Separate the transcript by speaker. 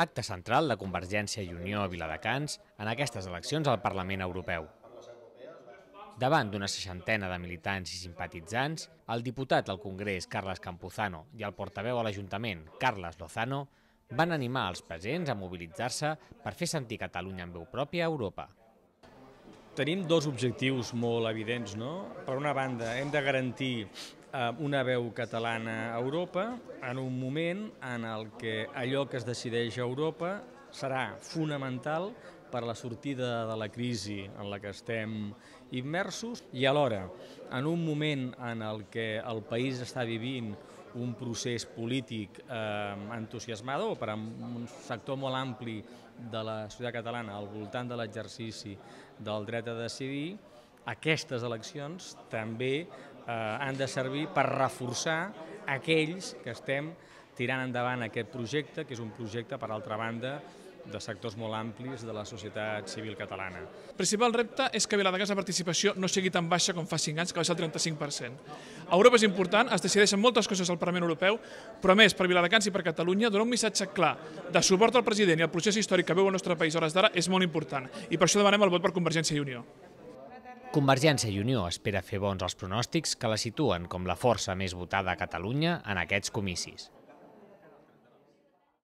Speaker 1: Acte central de Convergència i Unió a Viladecans en aquestes eleccions al Parlament Europeu. Davant d'una seixantena de militants i simpatitzants, el diputat al Congrés Carles Campuzano i el portaveu a l'Ajuntament Carles Lozano van animar els presents a mobilitzar-se per fer sentir Catalunya en veu pròpia a Europa.
Speaker 2: Tenim dos objectius molt evidents. No? Per una banda, hem de garantir una veu catalana a Europa en un moment en el que allò que es decideix a Europa serà fonamental per la sortida de la crisi en la que estem immersos i alhora, en un moment en el que el país està vivint un procés polític eh, entusiasmador per a un sector molt ampli de la societat catalana al voltant de l'exercici del dret a decidir, aquestes eleccions també eh, han de servir per reforçar aquells que estem tirant endavant aquest projecte, que és un projecte, per altra banda, de sectors molt amplis de la societat civil catalana.
Speaker 3: El principal repte és que Viladecans la participació no sigui tan baixa com fa 5 anys, que va ser el 35%. A Europa és important, es decideixen moltes coses al Parlament Europeu, però més, per Viladecans i per Catalunya, donar un missatge clar de suport al president i al procés històric que veu el nostre país a hores d'ara és molt important, i per això demanem el vot per Convergència i Unió.
Speaker 1: Convergència i Unió espera fer bons els pronòstics que la situen com la força més votada a Catalunya en aquests comicis.